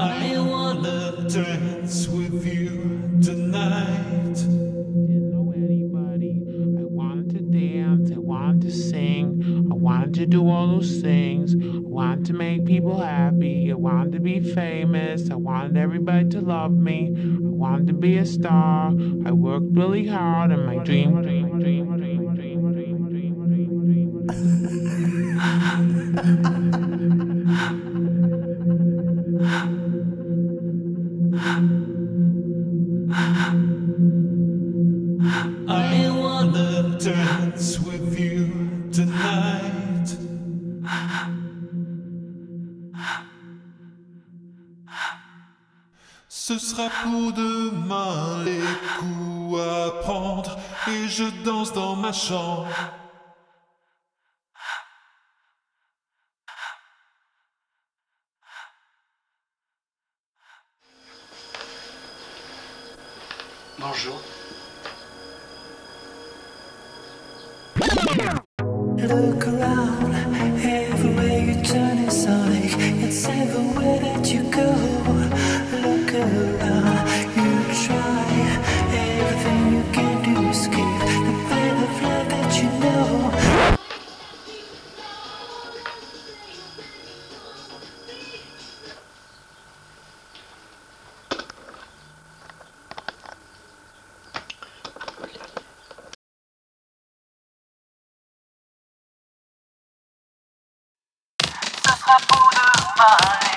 I wanna dance with you tonight. Didn't know anybody. I wanted to dance. I wanted to sing. I wanted to do all those things. I wanted to make people happy. I wanted to be famous. I wanted everybody to love me. I wanted to be a star. I worked really hard and my dream, dream, dream, dream, dream, dream, dream, dream, dream. I Ce sera pour demain les coups à prendre et je danse dans ma chambre. Bonjour. Look around, I put a mind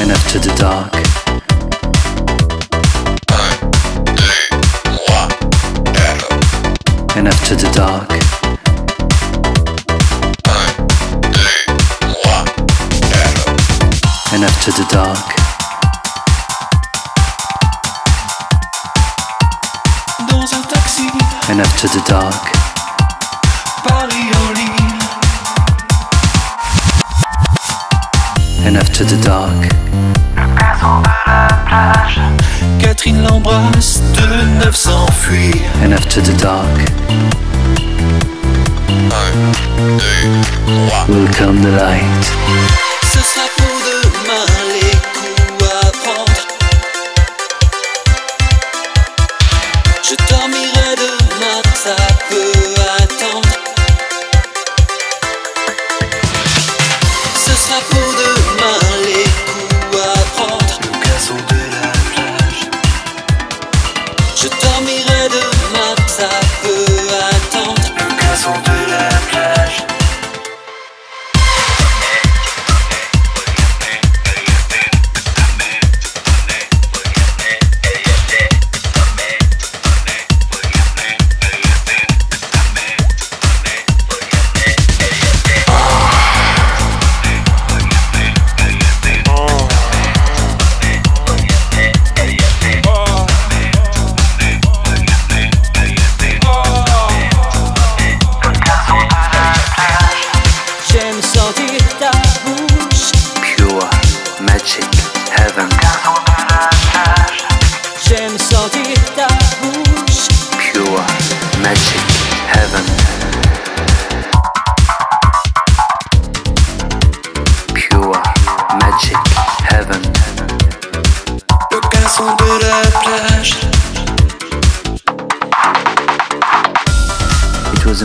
Enough to the dark. And after the dark and after the dark, Dans un taxi. and after the dark, Paris en ligne. and after the dark, Catherine l'embrasse, Deneuve s'enfuit. and after the dark, will come the light.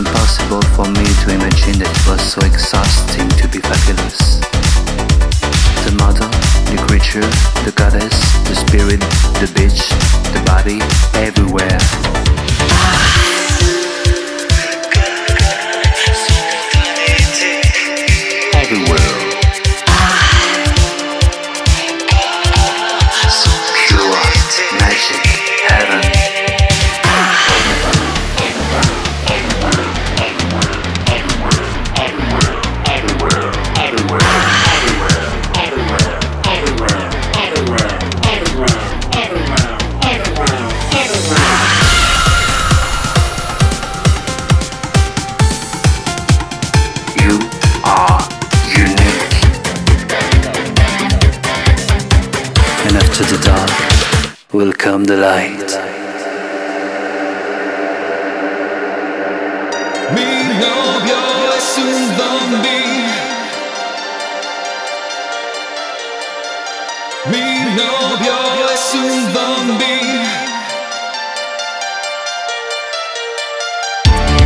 Impossible for me to imagine that it was so exhausting to be fabulous. The model, the creature, the goddess, the spirit, the bitch, the body, everywhere. Everywhere. After the dark will come the light. Mi novio es un zombie. Mi novio es un zombie.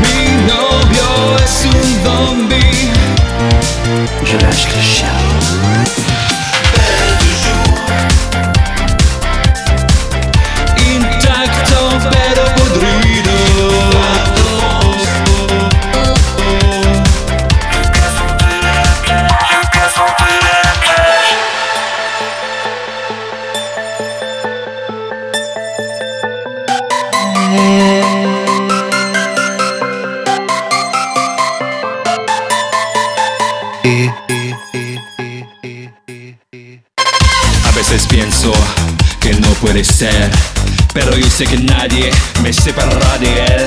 Mi novio es un zombie. Je lâche le chien. A veces pienso que no puede ser, pero yo sé que nadie me separará de él.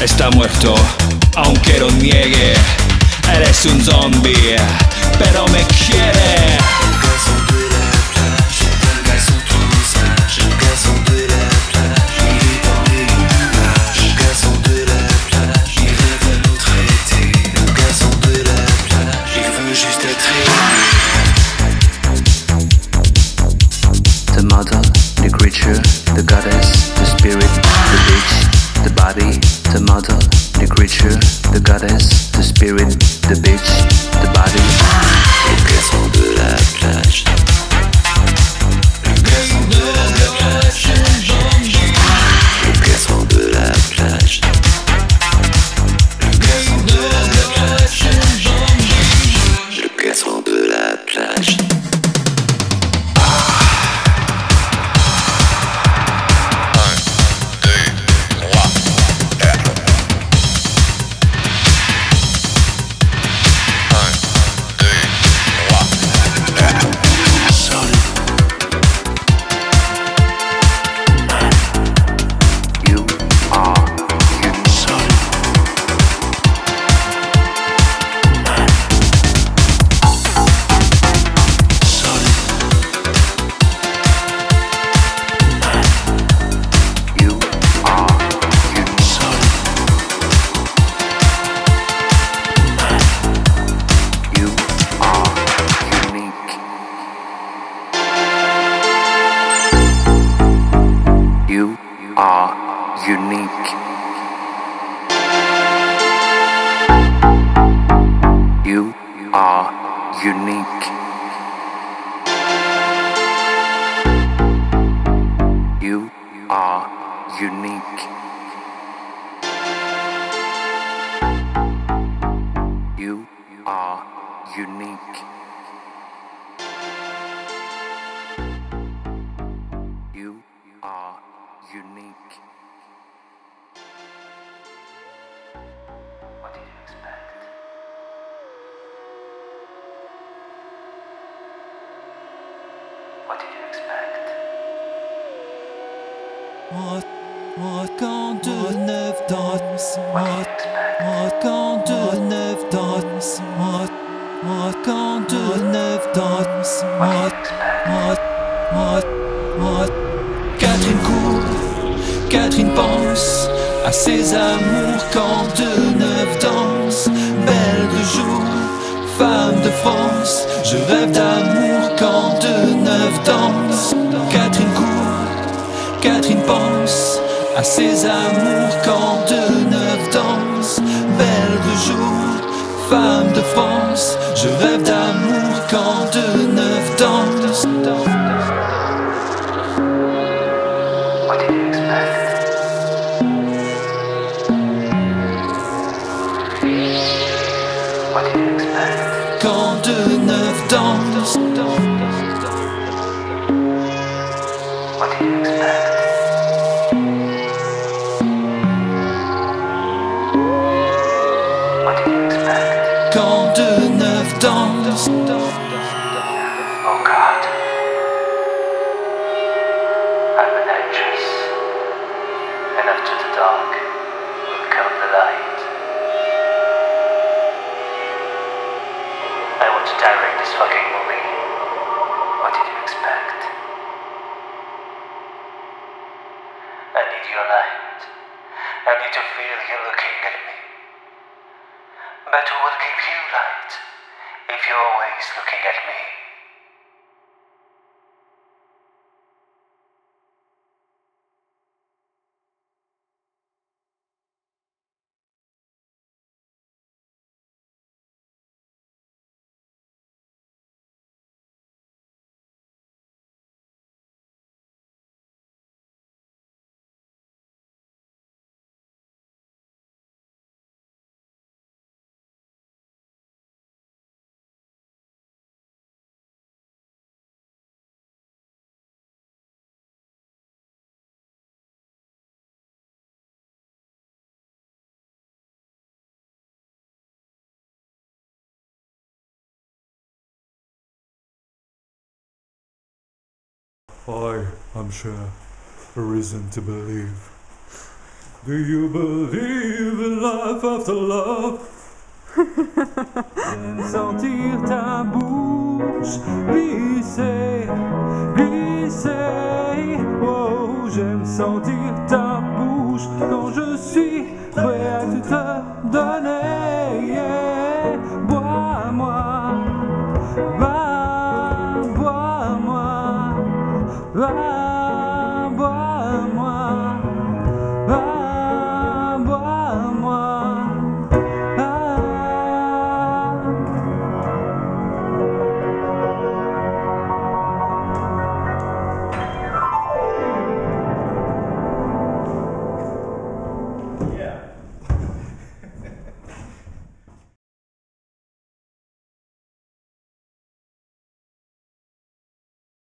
Está muerto, aunque lo niegue. Eres un zombie, mother, the creature, the goddess, the spirit, the bitch, the body. Are unique. You are unique. You are unique. You are unique. De neuf danse, Catherine court, Catherine pense à ses amours quand de neuf danse, belle de jour, femme de France, je rêve d'amour quand de neuf danse, à ses amours quand de neuf danse, belle de jour, femme de France, je rêve d'amour quand de neuf danse. Quand deux neuf danse. This fucking movie. What did you expect? I need your light. I need to feel you looking at me. But who will give you light if you're always looking at me? I am sure a reason to believe. Do you believe in life after love? Sentir ta bouche glisser, glisser. Oh, j'aime sentir